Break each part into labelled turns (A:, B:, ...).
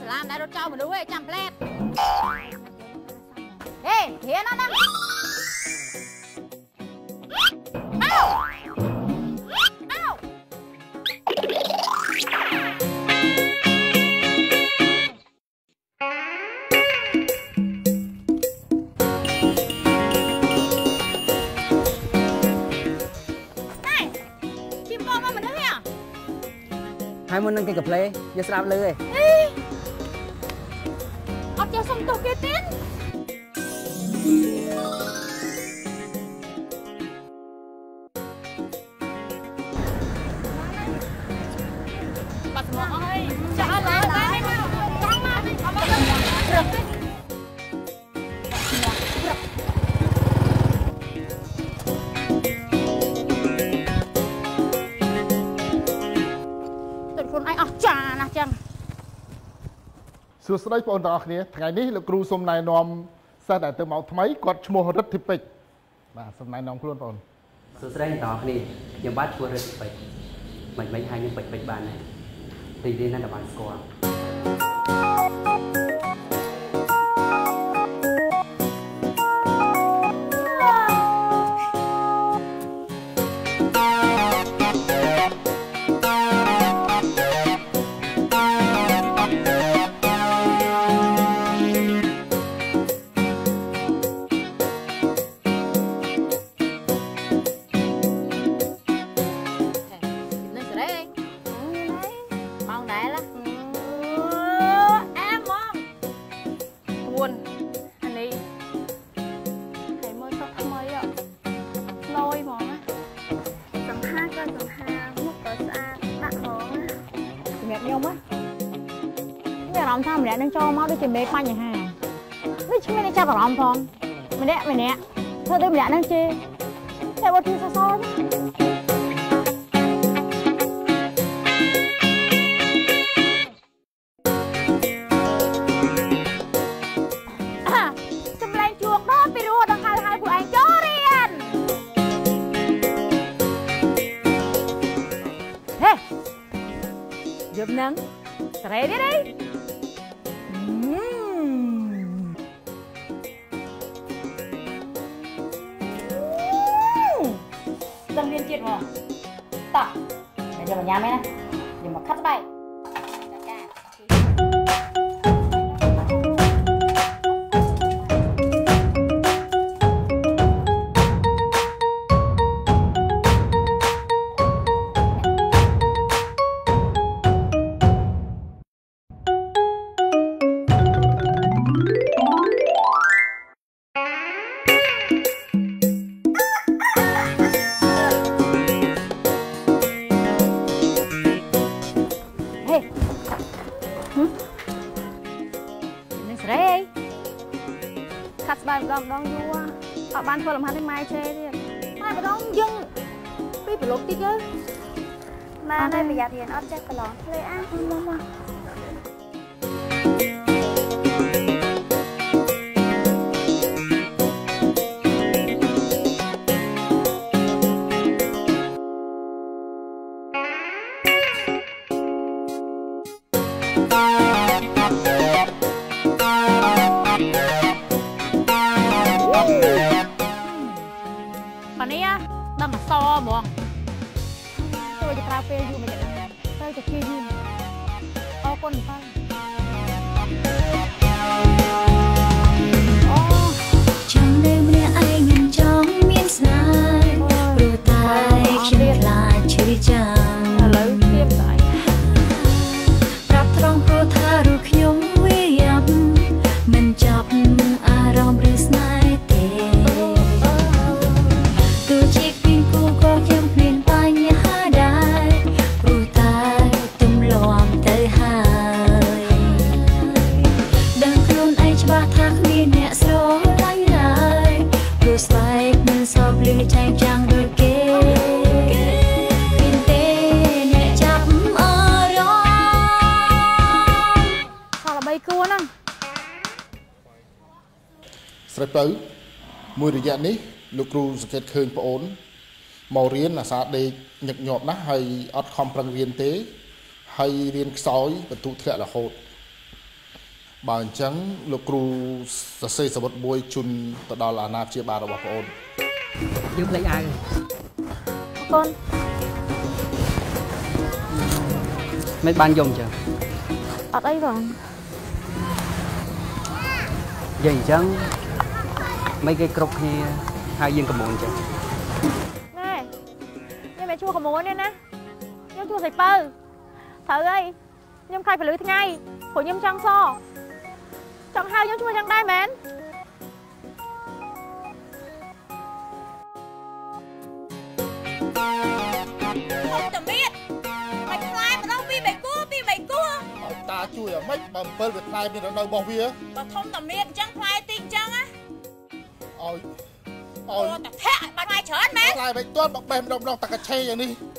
A: សាឡាមដែររត់ចោលមនុស្សឯងចាំផ្លែតហេហ៊ានណាស់ណាអោអោ này chim con mà mình thấy à
B: ហើយមុននឹងគេកាផ្លេយកស្ដាប់លើឯង
A: សួស្តី
C: បងប្អូនទាំងអស់គ្នាថ្ងៃនេះលោកគ្រូសូមណែនាំសិស្សដែលទៅមកថ្មីគាត់ឈ្មោះរិទ្ធិពេជ្របាទសូមណែនាំខ្លួនបងប្អូន
B: សួស្តីអ្នកនរគ្នាខ្ញុំបាទឈ្មោះរិទ្ធិពេជ្រមិនមិនហើយខ្ញុំពេជ្រពេជ្របានដែររីករាយណាស់ដែលបានស្គាល់
A: រម្មណ៍ថាម្នាក់នឹងចូលមកដូចជាមេបញ្ហាដូចគ្មានអ្នកចាប់អារម្មណ៍ផងម្នាក់ម្នាក់ធ្វើដូចម្នាក់នឹងជេរតែបើទីសសរ chuyện mà. Ta. Bây giờ mà nhám mẹ này. Để mà cắt bay. អត់បានធ្វើលំហាត់ឲ្យម៉ែជេរទៀតម៉ែម្ដងយើងពីប្រឡប់តិចទៅ
D: ម៉ែនៅប្រយ័ត្នរៀនអត់ចេះកន្លងភ្លេអាមកមក
A: ហ្មងជួយទៅប្រើពេលយូរមិនដែរទៅតែជាយូរអរគុណបង
E: ស្រីពៅមួយរយៈនេះលោក
A: គ្រូ
C: សង្កេតឃើញប្អូនមករៀនអាសាដេកញឹកញាប់ណាស់ហើយអត់ខំប្រឹងរៀនទេ ហើយរៀនខ្សោយបន្ទុកធ្លាក់រហូតបើអញ្ចឹងលោកគ្រូសរសេរសមុទ្រមួយជូនទៅដល់អាណាព្យាបាលរបស់បងអូន
B: យើងភ្លេចអាវ
A: អរគុណ
B: មិនបានយំចឹង
A: អត់អីបង
B: យើងអញ្ចឹង មិនគេគ្រប់គ្នាហើយយើងកំមុនចឹង
A: ណែខ្ញុំមិនជួកមួយនេះណាខ្ញុំជួសៃពៅត្រូវហើយខ្ញុំខាយពលឺថ្ងៃព្រោះខ្ញុំចង់សចង់ហៅខ្ញុំជួយយ៉ាងដែរមែន
F: តាមៀតមិនខ្លាយម្ដងពីរបីគួរពីរបីគួរ
C: ឲ្យតាជួយអាម៉េចបើអំពិលវាផ្លែមានរដូវរបស់វា
F: បើធំតាមៀតអញ្ចឹងខ្លាយទីអញ្ចឹងណា
C: ឲ្យ
F: អូ
C: ឲ្យ
F: តាធាក់ឲ្យបានខ្លាយច្រើនមែន
C: ផ្លែមិនទាន់បបេះម្ដងម្ដងតាកាឆេយ៉ាងនេះ
A: មាន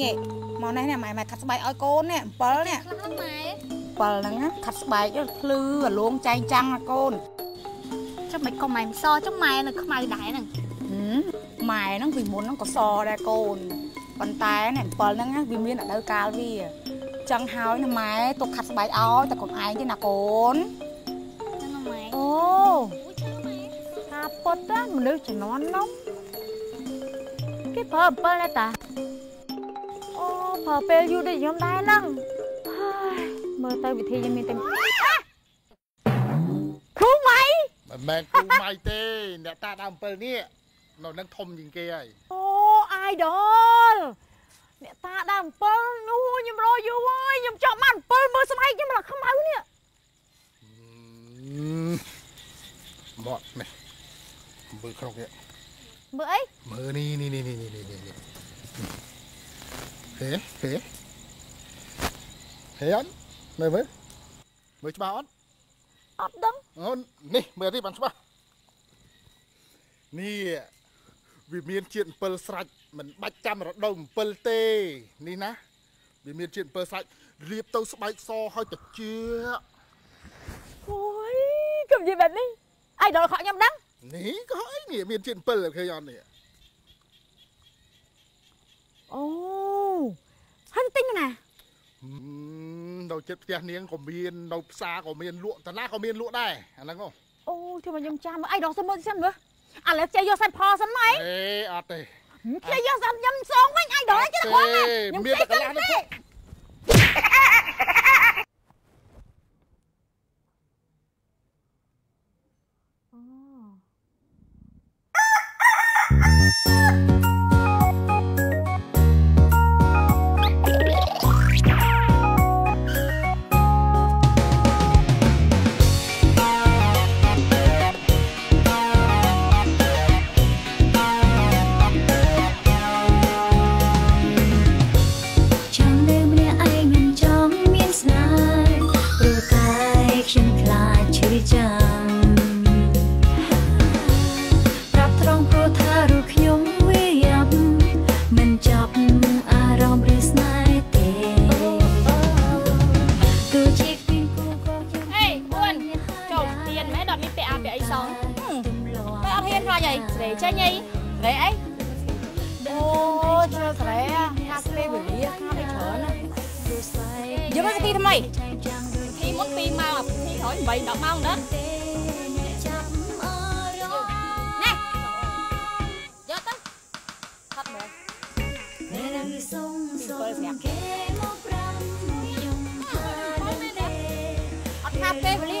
A: ញ
F: ឯងមកនេះណែម៉ែម៉ែខាត់ស្បែកឲ្យកូននេះអំពិលនេះ
D: ខ្លះម៉ែ
F: អំពិលហ្នឹងណាខាត់ស្បែកទៅភ្លឺអាលងចែងចាំងណាកូន
D: ចាំមិនក៏ម៉ែមិនសចុះម៉ែនៅខ្មៅដែរហ្នឹង
F: ហឹមម៉ែហ្នឹងពីមុនហ្នឹងក៏សដែរកូនប៉ុន្តែនេះអំពិលហ្នឹងណាវាមានអដៅកាលវាចឹងហើយណាម៉ែទុកខាត់ស្បែកឲ្យតែកូនឯងទេណាកូន
D: ហ្នឹងណាម៉ែ
A: អូ
D: អូយចាំម៉ែ
A: ថាពុតណាមនុស្សជំនាន់នោះគេប្រើអំពិលដែរតាអូ ប្រើពេលយូរដូចខ្ញុំដែរហ្នឹងហើយមើលទៅវិធីខ្ញុំមានតែគ្រូម៉ៃ
C: មិនមែនគ្រូម៉ៃទេ អ្នកតាដើម7នេះនៅនឹងធំជាងគេហើយ
A: អូ idol អ្នកតាដាក់អំពិលនោះខ្ញុំរកយូរហើយខ្ញុំចង់បានអំពិលមើលស្បែកខ្ញុំឡើងខ្មៅនេះ
C: មកនេះមើលក្នុងនេះ
A: មើលអី
C: មើលនេះនេះនេះនេះនេះ នេះនេះហេហេហេអត់មើលមើលមើលច្បាស់អត់
A: អត់ដឹង
C: អូននេះមើលនេះបានច្បាស់នេះវាមានជាតិអំពិលស្រាច់មិនបាច់ចាំរដូវអំពិលទេនេះណាវាមានជាតិអំពិលស្រាច់រៀបទៅស្បែកសឲ្យតិច
A: អូយកុំនិយាយបែបនេះ idol ខកខ្ញុំដឹង
C: នេះក៏អីនេះមានជាតិអំពិលឃើញអត់នេះ
A: អូហើយទៅទិញណា
C: ហឹម នៅចិត្តផ្ទះនាងក៏មាននៅផ្សារក៏មានលក់តាណាក៏មានលក់ដែរអាហ្នឹងហ៎
A: អូធ្វើមកខ្ញុំចាំមើល idol សិនមើលសិនមើលឥឡូវចេះយកសាច់ផលសិនមក
C: អេអត់ទេ
A: ចេះយកសាច់ខ្ញុំសងវិញ idol ចេះគាត់ណាខ្ញុំ
C: មាន
A: ចេះ
C: តែក
A: សិ
C: ន្លះ
A: ន
E: សង
A: តែអត់ហ៊ានខ្លាចអីស្រេចេញអីស្រេអីអូជឿស្រេខាត់ពេលវេលាខាត់ឲ្យច្រើនណា
F: យកមកទីថ្មី
A: ទីមុន2ម៉ោងទីក្រោយ8 10ម៉ោងណាណែយកទៅខាត់មើលអត់ខាប់ទេវេលា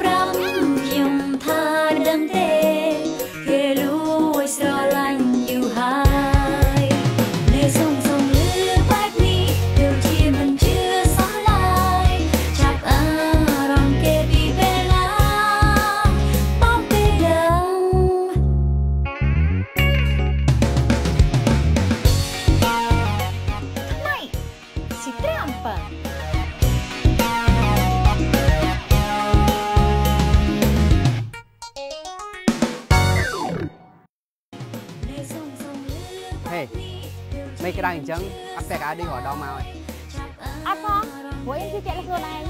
E: đi hỏi mau rồi à con bữa em chưa chạy được rồi
A: này.